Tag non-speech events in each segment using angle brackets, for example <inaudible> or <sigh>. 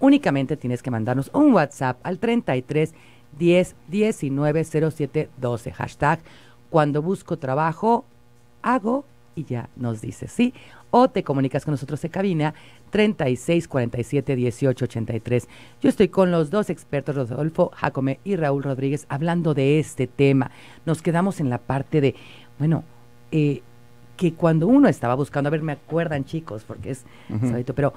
Únicamente tienes que mandarnos un WhatsApp al 33 10 19 07 12. Hashtag cuando busco trabajo, hago y ya nos dices sí. O te comunicas con nosotros en cabina 36 47 18 83. Yo estoy con los dos expertos, Rodolfo Jacome y Raúl Rodríguez, hablando de este tema. Nos quedamos en la parte de, bueno, eh, que cuando uno estaba buscando, a ver, me acuerdan chicos, porque es pero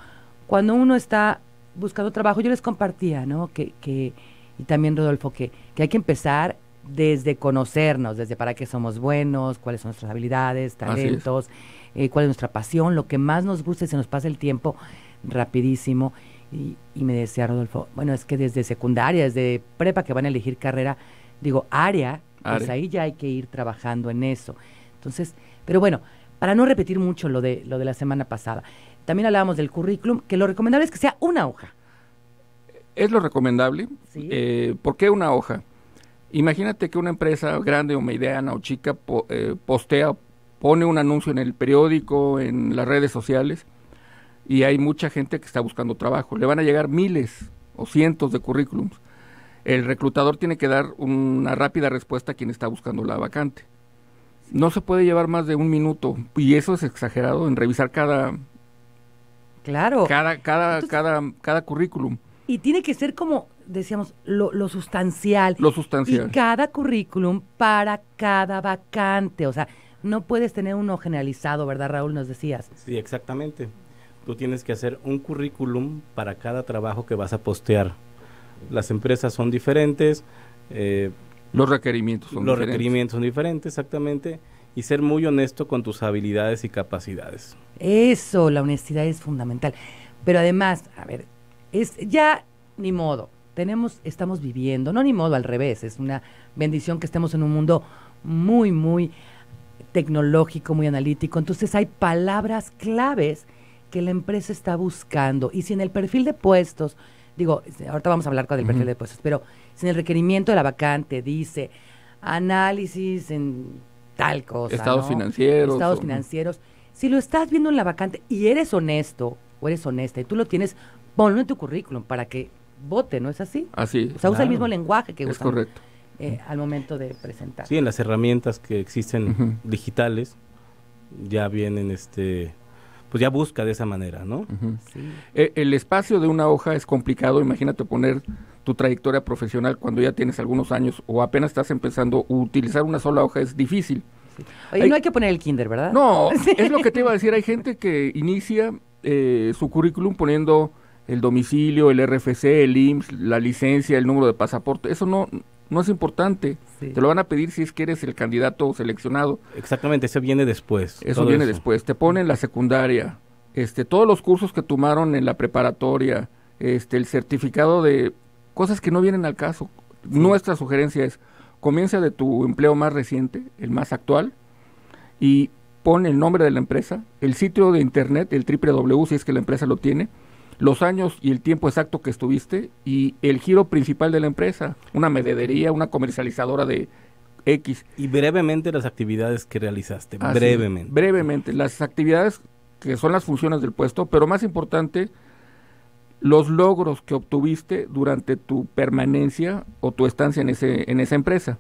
cuando uno está buscando trabajo, yo les compartía, ¿no? Que, que y también Rodolfo, que, que hay que empezar desde conocernos, desde para qué somos buenos, cuáles son nuestras habilidades, talentos, eh, cuál es nuestra pasión, lo que más nos gusta y se nos pasa el tiempo rapidísimo. Y, y, me decía Rodolfo, bueno, es que desde secundaria, desde prepa que van a elegir carrera, digo, área, pues ahí ya hay que ir trabajando en eso. Entonces, pero bueno, para no repetir mucho lo de, lo de la semana pasada, también hablábamos del currículum, que lo recomendable es que sea una hoja. Es lo recomendable. Eh, ¿Por qué una hoja? Imagínate que una empresa grande o mediana o chica eh, postea, pone un anuncio en el periódico, en las redes sociales, y hay mucha gente que está buscando trabajo. Le van a llegar miles o cientos de currículums. El reclutador tiene que dar una rápida respuesta a quien está buscando la vacante. No se puede llevar más de un minuto, y eso es exagerado, en revisar cada... Claro. Cada, cada, cada, cada currículum. Y tiene que ser como decíamos, lo, lo, sustancial. Lo sustancial. Y cada currículum para cada vacante. O sea, no puedes tener uno generalizado, ¿verdad, Raúl? Nos decías. Sí, exactamente. Tú tienes que hacer un currículum para cada trabajo que vas a postear. Las empresas son diferentes. Eh, los requerimientos son los requerimientos son diferentes, exactamente. Y ser muy honesto con tus habilidades y capacidades. Eso, la honestidad es fundamental. Pero además, a ver, es ya ni modo tenemos, estamos viviendo, no ni modo al revés, es una bendición que estemos en un mundo muy, muy tecnológico, muy analítico. Entonces hay palabras claves que la empresa está buscando. Y si en el perfil de puestos, digo, ahorita vamos a hablar con el perfil de puestos, pero si en el requerimiento de la vacante dice análisis en tal cosa. Estados financieros. Estados financieros. Si lo estás viendo en la vacante y eres honesto o eres honesta y tú lo tienes, ponlo en tu currículum para que vote, ¿no es así? Así. O sea, usa el mismo lenguaje que es correcto. Eh, al momento de presentar. Sí, en las herramientas que existen digitales ya vienen este pues ya busca de esa manera, ¿no? Eh, el espacio de una hoja es complicado, imagínate poner tu trayectoria profesional cuando ya tienes algunos años o apenas estás empezando, utilizar una sola hoja es difícil. Oye, no hay que poner el kinder, ¿verdad? No, <laughs> es lo que te iba a decir, hay gente que inicia eh, su currículum poniendo el domicilio, el RFC, el IMSS, la licencia, el número de pasaporte, eso no, no es importante. Te lo van a pedir si es que eres el candidato seleccionado. Exactamente, eso viene después. Eso viene después. Te ponen la secundaria, este, todos los cursos que tomaron en la preparatoria, este, el certificado de cosas que no vienen al caso. Nuestra sugerencia es, comienza de tu empleo más reciente, el más actual, y pon el nombre de la empresa, el sitio de internet, el www, si es que la empresa lo tiene, los años y el tiempo exacto que estuviste y el giro principal de la empresa, una mededería, una comercializadora de X. Y brevemente las actividades que realizaste, brevemente. Brevemente, las actividades que son las funciones del puesto, pero más importante, los logros que obtuviste durante tu permanencia o tu estancia en, ese, en esa empresa.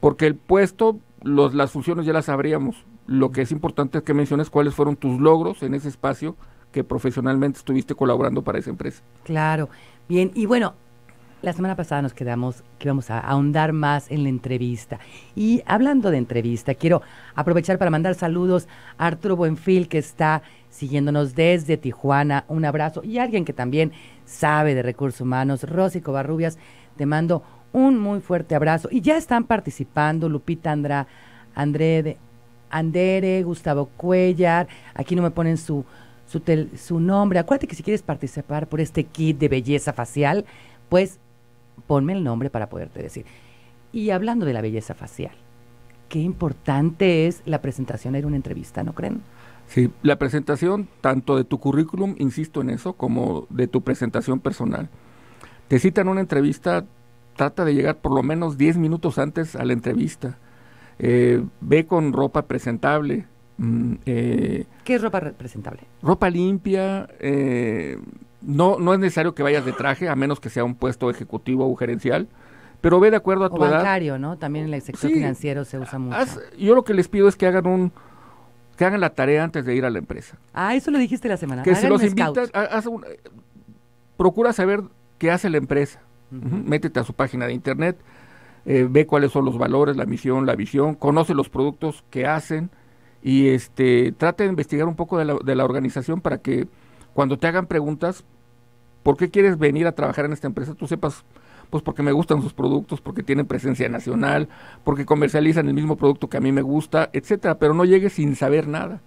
Porque el puesto, los, las funciones ya las sabríamos. Lo que es importante es que menciones cuáles fueron tus logros en ese espacio que profesionalmente estuviste colaborando para esa empresa. Claro, bien, y bueno, la semana pasada nos quedamos que vamos a ahondar más en la entrevista. Y hablando de entrevista, quiero aprovechar para mandar saludos a Arturo Buenfil, que está siguiéndonos desde Tijuana. Un abrazo. Y alguien que también sabe de recursos humanos, Rosy Covarrubias, te mando un muy fuerte abrazo. Y ya están participando Lupita Andra, André, Andere, Gustavo Cuellar. Aquí no me ponen su, su, su nombre. Acuérdate que si quieres participar por este kit de belleza facial, pues ponme el nombre para poderte decir. Y hablando de la belleza facial, qué importante es la presentación en una entrevista, ¿no creen? Sí, la presentación tanto de tu currículum, insisto en eso, como de tu presentación personal. Te citan una entrevista, trata de llegar por lo menos 10 minutos antes a la entrevista. Eh, ve con ropa presentable, Mm, eh, ¿Qué es ropa presentable? Ropa limpia, eh, No, no es necesario que vayas de traje, a menos que sea un puesto ejecutivo o gerencial, pero ve de acuerdo a tu o edad. bancario, ¿no? También en el sector Sí. financiero se usa mucho. Haz- yo lo que les pido es que hagan un que hagan la tarea antes de ir a la empresa. Ah, eso lo dijiste la semana. que se los eh, procura saber qué hace la empresa. Métete a su página de internet, eh, ve cuáles son los valores, la misión, la visión, conoce los productos que hacen y este trate de investigar un poco de la, de la organización para que cuando te hagan preguntas, ¿por qué quieres venir a trabajar en esta empresa? Tú sepas, pues porque me gustan sus productos, porque tienen presencia nacional, porque comercializan el mismo producto que a mí me gusta, etcétera, pero no llegues sin saber nada.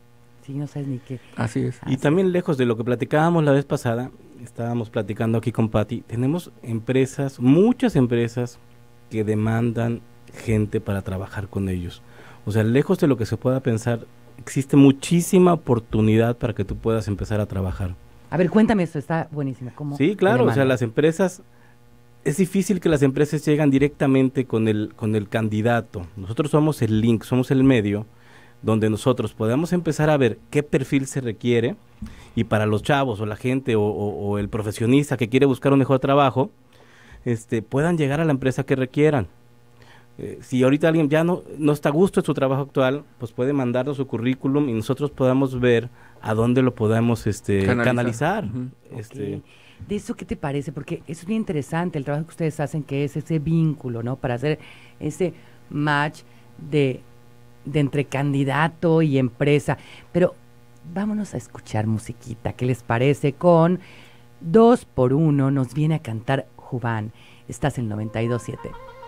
Sí, no sabes ni qué. Así es. Y también lejos de lo que platicábamos la vez pasada, estábamos platicando aquí con Patti, tenemos empresas, muchas empresas que demandan gente para trabajar con ellos. O sea, lejos de lo que se pueda pensar, existe muchísima oportunidad para que tú puedas empezar a trabajar. A ver, cuéntame esto, está buenísimo. ¿Cómo Sí, claro, o sea, las empresas es difícil que las empresas llegan directamente con el con el candidato. Nosotros somos el link, somos el medio donde nosotros podamos empezar a ver qué perfil se requiere y para los chavos o la gente o, o- o el profesionista que quiere buscar un mejor trabajo, este, puedan llegar a la empresa que requieran. Eh, si ahorita alguien ya no, no está a gusto en su trabajo actual, pues puede mandarnos su currículum y nosotros podamos ver a dónde lo podamos este, Canalizar. Este. ¿De eso qué te parece? Porque eso es bien interesante, el trabajo que ustedes hacen, que es ese vínculo, ¿no? Para hacer ese match de, de entre candidato y empresa. Pero vámonos a escuchar musiquita, ¿qué les parece? Con Dos por Uno nos viene a cantar Jubán. Estás en 92.7.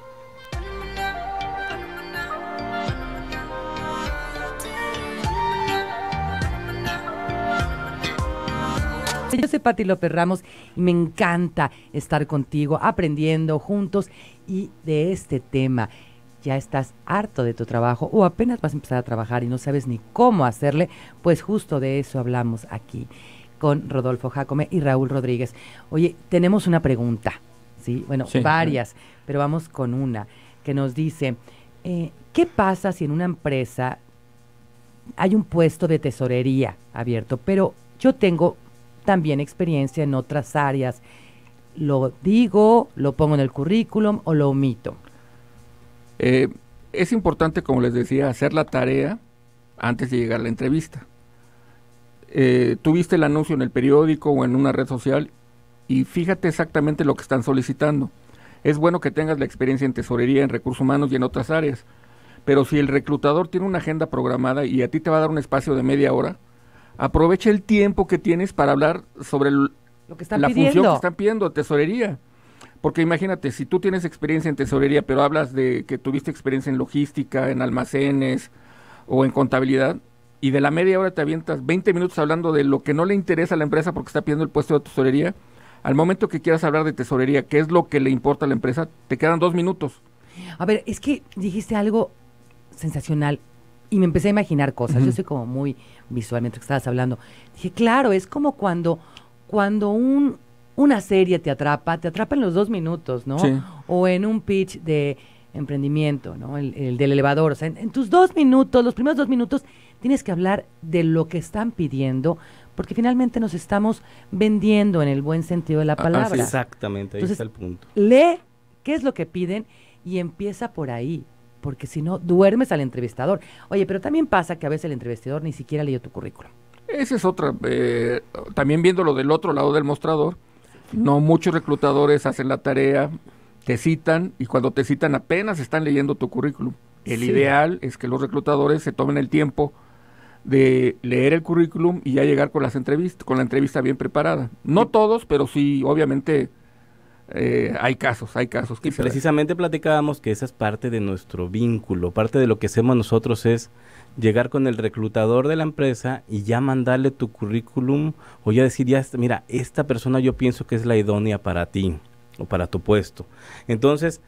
Yo soy Pati López Ramos y me encanta estar contigo, aprendiendo juntos y de este tema. Ya estás harto de tu trabajo o apenas vas a empezar a trabajar y no sabes ni cómo hacerle, pues justo de eso hablamos aquí con Rodolfo Jacome y Raúl Rodríguez. Oye, tenemos una pregunta, ¿sí? Bueno, Sí. varias, pero vamos con una que nos dice, eh, ¿qué pasa si en una empresa hay un puesto de tesorería abierto, pero yo tengo también experiencia en otras áreas. Lo digo, lo pongo en el currículum o lo omito. Eh, es importante, como les decía, hacer la tarea antes de llegar a la entrevista. Eh, tú viste el anuncio en el periódico o en una red social y fíjate exactamente lo que están solicitando. Es bueno que tengas la experiencia en tesorería, en recursos humanos y en otras áreas. Pero si el reclutador tiene una agenda programada y a ti te va a dar un espacio de media hora, aprovecha el tiempo que tienes para hablar sobre el- Lo que están la función que están pidiendo, tesorería. Porque imagínate, si tú tienes experiencia en tesorería, pero hablas de que tuviste experiencia en logística, en almacenes o en contabilidad, y de la media hora te avientas 20 minutos hablando de lo que no le interesa a la empresa porque está pidiendo el puesto de tesorería, al momento que quieras hablar de tesorería, que es lo que le importa a la empresa, te quedan dos minutos. A ver, es que dijiste algo sensacional y me empecé a imaginar cosas. Yo soy como muy visual mientras que estabas hablando. Dije, claro, es como cuando, cuando un, una serie te atrapa, te atrapa en los dos minutos, ¿no? Sí. O en un pitch de emprendimiento, ¿no? El, el del elevador. O sea, en, en tus dos minutos, los primeros dos minutos, tienes que hablar de lo que están pidiendo, porque finalmente nos estamos vendiendo en el buen sentido de la Ah, palabra. Exactamente, ahí Entonces, está el punto. lee qué es lo que piden y empieza por ahí, porque si no, duermes al entrevistador. Oye, pero también pasa que a veces el entrevistador ni siquiera leyó tu currículum. Esa es otra. eh, también viéndolo del otro lado del mostrador, no muchos reclutadores hacen la tarea, te citan y cuando te citan apenas están leyendo tu currículum. El Sí. ideal es que los reclutadores se tomen el tiempo de leer el currículum y ya llegar con las entrevistas, con la entrevista bien preparada. No todos, pero sí, obviamente eh, hay casos, hay casos que Y precisamente platicábamos que esa es parte de nuestro vínculo, parte de lo que hacemos nosotros es llegar con el reclutador de la empresa y ya mandarle tu currículum o ya decir, ya, mira, esta persona yo pienso que es la idónea para ti o para tu puesto. Entonces,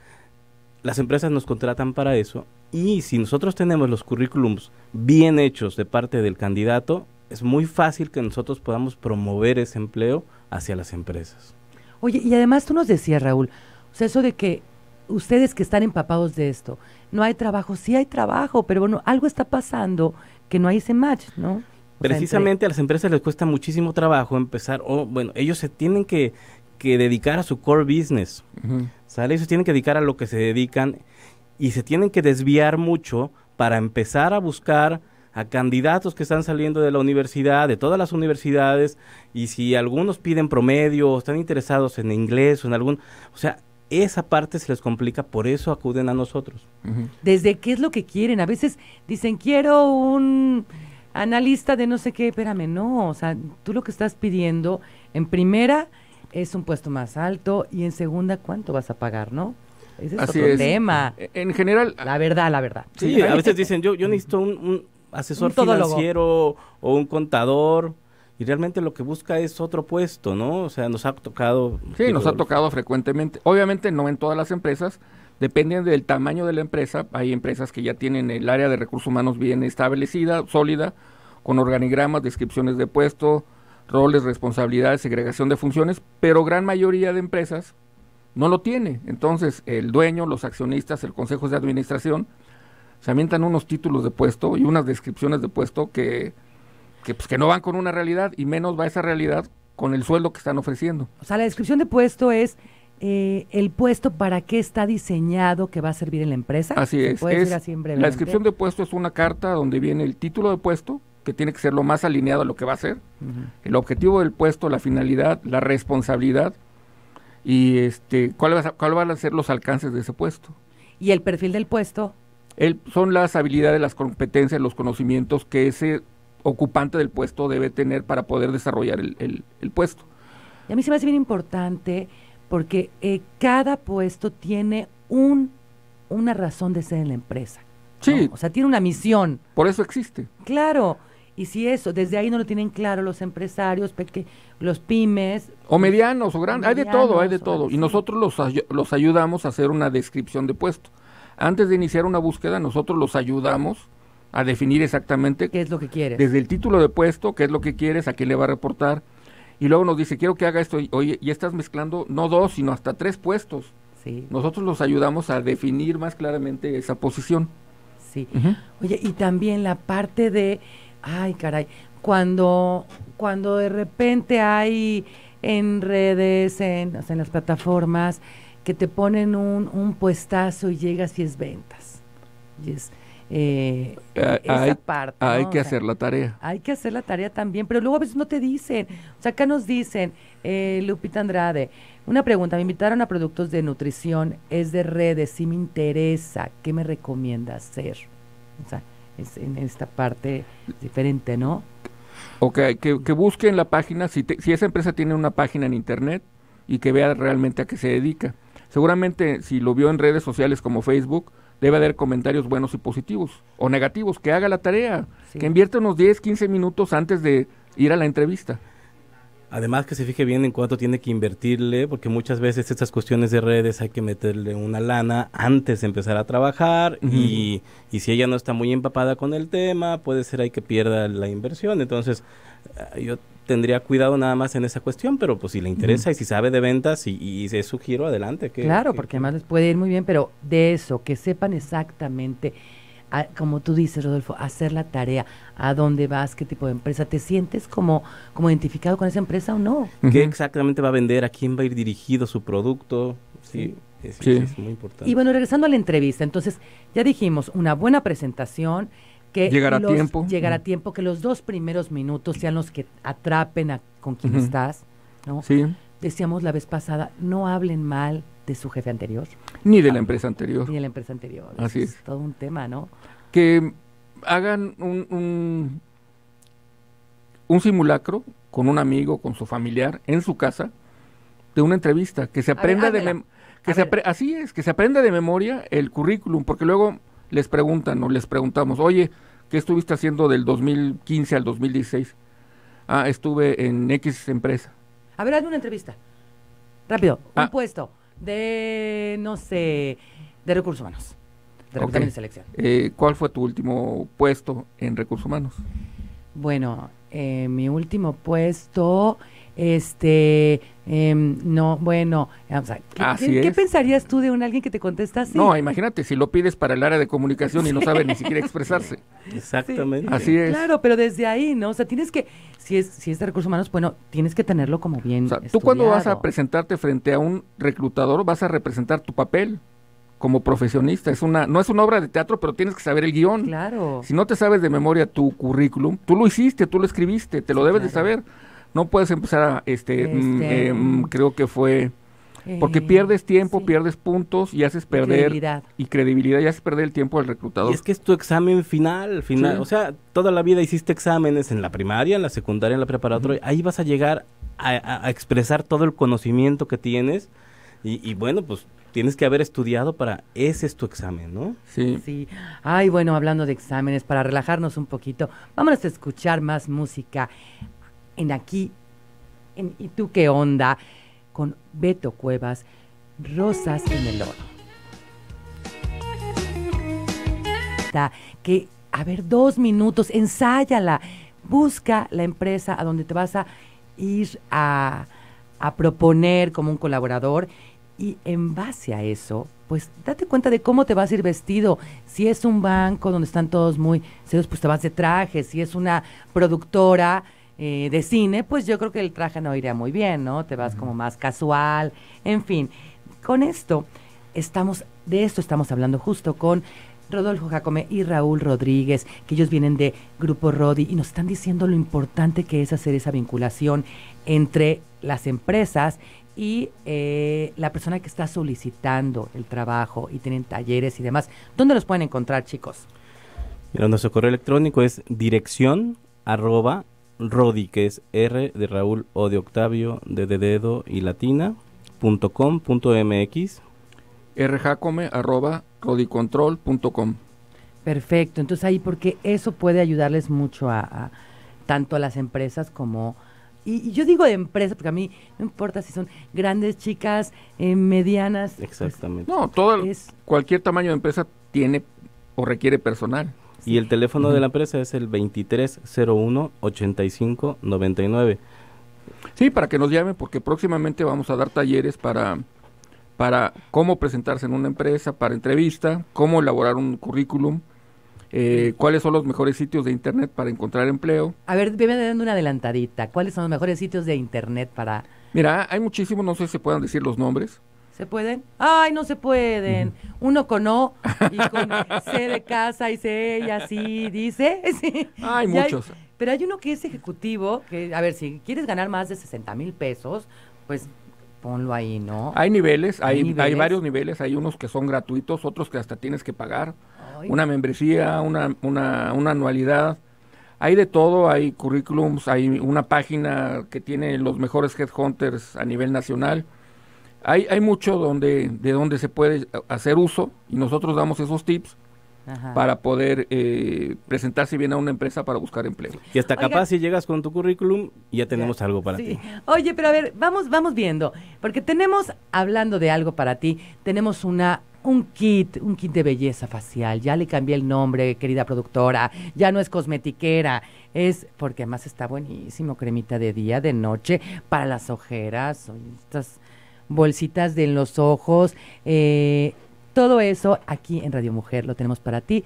las empresas nos contratan para eso y si nosotros tenemos los currículums bien hechos de parte del candidato, es muy fácil que nosotros podamos promover ese empleo hacia las empresas. Oye, y además tú nos decías, Raúl, o sea, eso de que ustedes que están empapados de esto, no hay trabajo, sí hay trabajo, pero bueno, algo está pasando que no hay ese match, ¿no? precisamente a las empresas les cuesta muchísimo trabajo empezar, o bueno, ellos se tienen que, que dedicar a su core business, Ujú. ¿sale? Ellos tienen que dedicar a lo que se dedican y se tienen que desviar mucho para empezar a buscar a candidatos que están saliendo de la universidad, de todas las universidades, y si algunos piden promedio o están interesados en inglés o en algún, o sea, esa parte se les complica, por eso acuden a nosotros. Desde qué es lo que quieren. A veces dicen, quiero un analista de no sé qué. Espérame, no. O sea, tú lo que estás pidiendo, en primera, es un puesto más alto. Y en segunda, ¿cuánto vas a pagar, no? Ese es Así otro es. tema. En general, La verdad, la verdad. Sí, a veces dicen, yo, yo necesito un, un asesor Un financiero o un contador, y realmente lo que busca es otro puesto, ¿no? O sea, nos ha tocado... Sí, digo, nos ha tocado frecuentemente. Obviamente no en todas las empresas, dependen del tamaño de la empresa. Hay empresas que ya tienen el área de recursos humanos bien establecida, sólida, con organigramas, descripciones de puesto, roles, responsabilidades, segregación de funciones, pero gran mayoría de empresas no lo tiene. Entonces, el dueño, los accionistas, el consejo de administración, se avientan unos títulos de puesto y unas descripciones de puesto que, que, pues, que no van con una realidad y menos va esa realidad con el sueldo que están ofreciendo. O sea, la descripción de puesto es eh, el puesto para qué está diseñado que va a servir en la empresa. Así ¿Se es. puede es- así en la descripción de puesto es una carta donde viene el título de puesto, que tiene que ser lo más alineado a lo que va a ser, el objetivo del puesto, la finalidad, la responsabilidad y este cuáles cuál van a ser los alcances de ese puesto. Y el perfil del puesto, El- son las habilidades, las competencias, los conocimientos que ese ocupante del puesto debe tener para poder desarrollar el, el- el puesto. Y a mí se me hace bien importante porque eh, cada puesto tiene un, una razón de ser en la empresa. ¿no? Sí. O sea, tiene una misión. Por eso existe. Claro. Y si eso, desde ahí no lo tienen claro los empresarios, peque- los pymes. O medianos o grandes, hay de todo, hay de todo. Y nosotros los, los ayudamos a hacer una descripción de puesto. Antes de iniciar una búsqueda, nosotros los ayudamos a definir exactamente ¿Qué es lo que quieres? desde el título de puesto, qué es lo que quieres, a quién le va a reportar. Y luego nos dice, quiero que haga esto. Y, Oye, ya estás mezclando no dos, sino hasta tres puestos. Sí, Nosotros los ayudamos a definir más claramente esa posición. sí. Oye, y también la parte de, ay, caray, cuando, cuando de repente hay en redes, en, en las plataformas, que te ponen un, un puestazo y llegas y es ventas. Y es eh, Ah, esa hay- parte. Hay ¿no? que O sea, hacer la tarea. Hay que hacer la tarea también, pero luego a veces no te dicen. O sea, acá nos dicen, eh, Lupita Andrade, una pregunta, me invitaron a productos de nutrición, es de redes, sí me interesa, ¿qué me recomienda hacer? O sea, es en esta parte diferente, ¿no? Ok, que, que busque en la página, si, te- si esa empresa tiene una página en internet y que vea realmente a qué se dedica. Seguramente si lo vio en redes sociales como Facebook, debe haber comentarios buenos y positivos o negativos, que haga la tarea, Sí. que invierta unos 10, 15 minutos antes de ir a la entrevista. Además que se fije bien en cuánto tiene que invertirle, porque muchas veces estas cuestiones de redes hay que meterle una lana antes de empezar a trabajar y, y si ella no está muy empapada con el tema, puede ser ahí que pierda la inversión. Entonces, ah, yo tendría cuidado nada más en esa cuestión, pero pues si le interesa y si sabe de ventas y, y es su giro, adelante. que- Claro, que- porque además les puede ir muy bien, pero de eso, que sepan exactamente, a- como tú dices, Rodolfo, hacer la tarea, a dónde vas, qué tipo de empresa, ¿te sientes como, como identificado con esa empresa o no? ¿Qué exactamente va a vender? ¿A quién va a ir dirigido su producto? Sí, es, Sí. es muy importante. Y bueno, regresando a la entrevista, entonces ya dijimos una buena presentación, que Llegar a los- tiempo. llegar a tiempo, que los dos primeros minutos sean los que atrapen a con quien estás, ¿no? Sí, Decíamos la vez pasada, no hablen mal de su jefe anterior ni de la empresa anterior. ni de la empresa anterior. Así es. todo un tema, ¿no? que hagan un, un, un simulacro con un amigo, con su familiar, en su casa, de una entrevista, que se ver, aprenda de que A se apre- así es, que se aprenda de memoria el currículum, porque luego les preguntan o les preguntamos, oye, ¿qué estuviste haciendo del 2015 al 2016? Ah, estuve en X empresa. A ver, hazme una entrevista. Rápido, un Ah. puesto de, no sé, de recursos humanos. De selección. Eh, ¿Cuál fue tu último puesto en recursos humanos? Bueno, eh, mi último puesto este, em, no, bueno, o sea, ¿qué, Así qué- qué es. pensarías tú de un alguien que te contesta así? No, imagínate, si lo pides para el área de comunicación y no sabe ni siquiera expresarse. <laughs> Exactamente. Así es. Claro, pero desde ahí, ¿no? O sea, tienes que, si es, si es de recursos humanos, bueno, tienes que tenerlo como bien. O sea, tú cuando vas a presentarte frente a un reclutador vas a representar tu papel como profesionista. Es una, no es una obra de teatro, pero tienes que saber el guion. Claro. Si no te sabes de memoria tu currículum, tú lo hiciste, tú lo escribiste, te lo Sí, debes de saber. No puedes empezar a, este, mm, Este, eh, mm, creo que fue, porque Eh, pierdes tiempo, sí. pierdes puntos y haces Y perder credibilidad. y credibilidad y haces perder el tiempo al reclutador. Y es que es tu examen final, final. Sí. O sea, toda la vida hiciste exámenes en la primaria, en la secundaria, en la preparatoria. Ahí vas a llegar a, a- a expresar todo el conocimiento que tienes. Y, y bueno, pues tienes que haber estudiado para ese es tu examen, ¿no? Sí. Sí. Ay, bueno, hablando de exámenes, para relajarnos un poquito, vámonos a escuchar más música en aquí, en ¿Y tú qué onda? Con Beto Cuevas, Rosas en el Oro. Que, a ver, dos minutos, ensáyala, busca la empresa a donde te vas a ir a, a proponer como un colaborador y en base a eso, pues date cuenta de cómo te vas a ir vestido. Si es un banco donde están todos muy serios, pues te vas de traje. Si es una productora eh, de cine, pues yo creo que el traje no iría muy bien, ¿no? Te vas como más casual. En fin, con esto estamos, de esto estamos hablando justo con Rodolfo Jacome y Raúl Rodríguez, que ellos vienen de Grupo Rodi y nos están diciendo lo importante que es hacer esa vinculación entre las empresas y eh, la persona que está solicitando el trabajo y tienen talleres y demás. ¿Dónde los pueden encontrar, chicos? Mira, nuestro correo electrónico es dirección arroba rodi, que es R de Raúl O de Octavio, D de dedo y latina, punto com, punto mx. rjacome arroba rodicontrol.com. Perfecto, entonces ahí porque eso puede ayudarles mucho a, a- tanto a las empresas como y, y yo digo de empresas porque a mí no importa si son grandes, chicas, eh, medianas, pues, Exactamente. No, todo el- es cualquier tamaño de empresa tiene o requiere personal. Y el teléfono de la empresa es el 2301-8599. Sí, para que nos llamen, porque próximamente vamos a dar talleres para, para cómo presentarse en una empresa, para entrevista, cómo elaborar un currículum, eh, cuáles son los mejores sitios de internet para encontrar empleo. A ver, veme dando una adelantadita. ¿Cuáles son los mejores sitios de internet para Mira, hay muchísimos, no sé si se puedan decir los nombres. ¿Se pueden? Ay, no se pueden. Uno con O y con <laughs> C de casa y C y así dice. <laughs> Sí. Muchos. pero hay uno que es ejecutivo, que, a ver, si quieres ganar más de 60 mil pesos, pues ponlo ahí, ¿no? Hay niveles, Hay hay, varios niveles, hay unos que son gratuitos, otros que hasta tienes que pagar. Ay, una membresía, una, una, una anualidad. Hay de todo, hay currículums, hay una página que tiene los mejores headhunters a nivel nacional. Hay, hay mucho donde, de donde se puede hacer uso y nosotros damos esos tips ajá. para poder eh, presentarse bien a una empresa para buscar empleo. Y hasta Oiga. capaz si llegas con tu currículum, ya tenemos Ya, algo para sí. ti. Oye, pero a ver, vamos, vamos viendo, porque tenemos, hablando de algo para ti, tenemos una un kit, un kit de belleza facial. Ya le cambié el nombre, querida productora. Ya no es cosmetiquera, es porque además está buenísimo, cremita de día, de noche, para las ojeras, estas bolsitas de los ojos, eh, todo eso aquí en Radio Mujer lo tenemos para ti.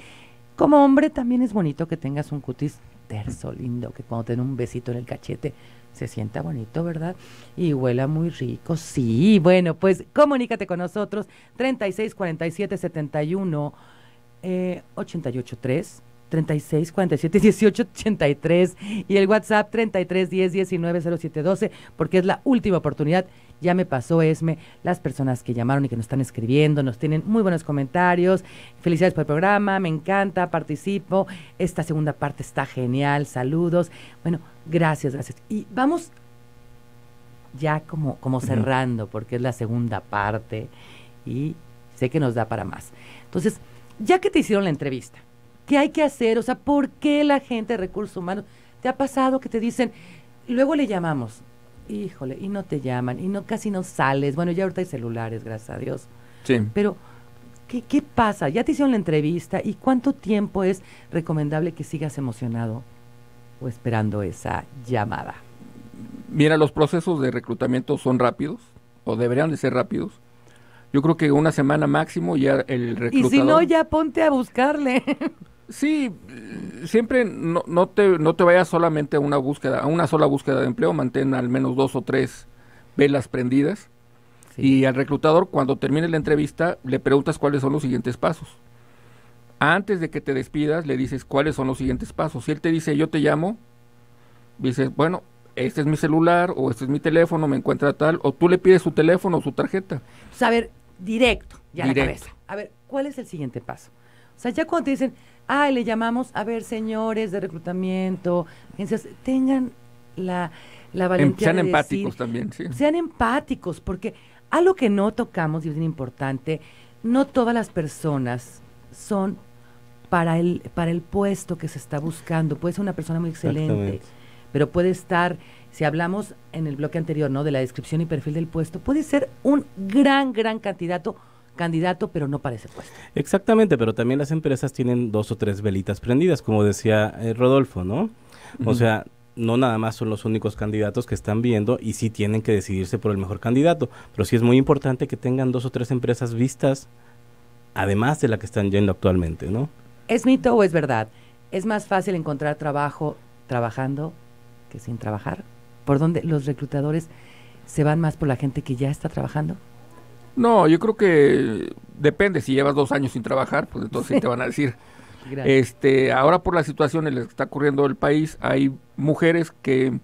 Como hombre también es bonito que tengas un cutis terso, lindo, que cuando te un besito en el cachete se sienta bonito, ¿verdad? Y huela muy rico. Sí, bueno, pues comunícate con nosotros 36 47 71 eh, 88 3 36 47 18 83 y el WhatsApp 33 10 19 07 12 porque es la última oportunidad. Ya me pasó, Esme, las personas que llamaron y que nos están escribiendo, nos tienen muy buenos comentarios. Felicidades por el programa, me encanta, participo. Esta segunda parte está genial, saludos. Bueno, gracias, gracias. Y vamos ya como, como cerrando, porque es la segunda parte y sé que nos da para más. Entonces, ya que te hicieron la entrevista, ¿qué hay que hacer? O sea, ¿por qué la gente de recursos humanos te ha pasado que te dicen, luego le llamamos, híjole, y no te llaman, y no casi no sales? Bueno, ya ahorita hay celulares, gracias a Dios. Sí. Pero, ¿qué, ¿qué pasa? Ya te hicieron la entrevista y cuánto tiempo es recomendable que sigas emocionado o esperando esa llamada. Mira, los procesos de reclutamiento son rápidos, o deberían de ser rápidos. Yo creo que una semana máximo ya el reclutador... Y si no, ya ponte a buscarle. <laughs> Sí, siempre no, no, te, no te vayas solamente a una búsqueda, a una sola búsqueda de empleo, mantén al menos dos o tres velas prendidas. Y al reclutador, cuando termine la entrevista, le preguntas cuáles son los siguientes pasos. Antes de que te despidas, le dices cuáles son los siguientes pasos. Si él te dice, yo te llamo, dices, bueno, este es mi celular o este es mi teléfono, me encuentra tal, o tú le pides su teléfono o su tarjeta. Pues a ver, directo, ya la cabeza. A ver, ¿cuál es el siguiente paso? O sea, ya cuando te dicen, ay, le llamamos, a ver, señores de reclutamiento, agencias, tengan la, la Em, valentía sean de empáticos decir- también, sí. Sean empáticos, porque algo que no tocamos y es bien importante, no todas las personas son para el, para el puesto que se está buscando. Puede ser una persona muy excelente, pero puede estar, si hablamos en el bloque anterior, ¿no? De la descripción y perfil del puesto, puede ser un gran, gran candidato, candidato, pero no para ese puesto. Exactamente, pero también las empresas tienen dos o tres velitas prendidas, como decía eh, Rodolfo, ¿no? O sea, no nada más son los únicos candidatos que están viendo y sí tienen que decidirse por el mejor candidato, pero sí es muy importante que tengan dos o tres empresas vistas, además de la que están yendo actualmente, ¿no? ¿Es mito o es verdad? ¿Es más fácil encontrar trabajo trabajando que sin trabajar? ¿Por dónde los reclutadores se van más por la gente que ya está trabajando? No, yo creo que depende. Si llevas dos años sin trabajar, pues entonces sí te van a decir. <laughs> Gracias. Este, ahora por la situación en la que está ocurriendo el país, hay mujeres que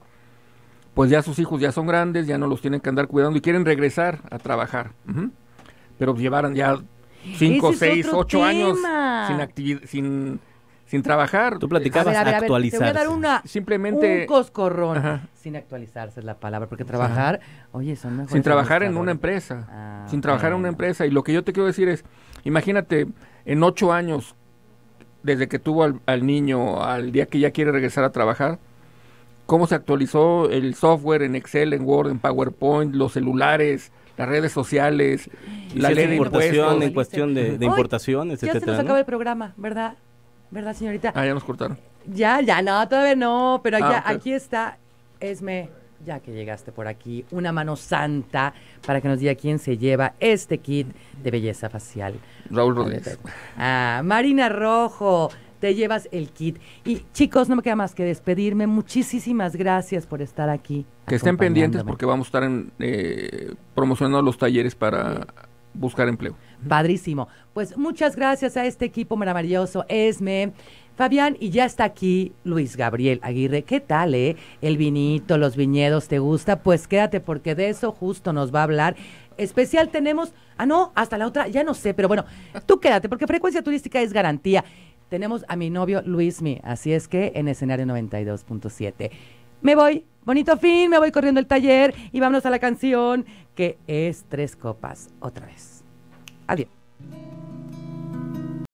pues ya sus hijos ya son grandes, ya no los tienen que andar cuidando y quieren regresar a trabajar. Ujú. Pero llevaron ya cinco, Ese es seis, otro ocho años tema. sin activi- sin sin trabajar. Tú platicabas a ver, a ver, a ver, te voy a actualizarse. dar una, Simplemente un coscorrón. Ajá. Sin actualizarse es la palabra, porque trabajar, oye, son mejores sin trabajar en una empresa. Ah, sin trabajar en una empresa. Y lo que yo te quiero decir es, imagínate, en ocho años, desde que tuvo al, al niño al día que ya quiere regresar a trabajar, cómo se actualizó el software en Excel, en Word, en PowerPoint, los celulares, las redes sociales, la ley de importación, impuestos. en cuestión de, de importaciones, Ya se nos ¿no? acaba el programa, ¿verdad? ¿Verdad, señorita? Ah, ya nos cortaron. Ya, ya, no, todavía no, pero Ah, ya, aquí está, Esme, ya que llegaste por aquí, una mano santa para que nos diga quién se lleva este kit de belleza facial. Raúl Rodríguez. Ah, Marina Rojo, te llevas el kit. Y chicos, no me queda más que despedirme. Muchísimas gracias por estar aquí. Que estén pendientes porque vamos a estar en, eh, promocionando los talleres para buscar empleo. Padrísimo. Pues muchas gracias a este equipo maravilloso, Esme, Fabián, y ya está aquí Luis Gabriel Aguirre. ¿Qué tal, eh? El vinito, los viñedos, ¿te gusta? Pues quédate porque de eso justo nos va a hablar. Especial tenemos, ah, no, hasta la otra, ya no sé, pero bueno, tú quédate porque frecuencia turística es garantía. Tenemos a mi novio Luismi, así es que en escenario 92.7. Me voy, bonito fin, me voy corriendo el taller y vámonos a la canción que es Tres Copas, otra vez. Adiós.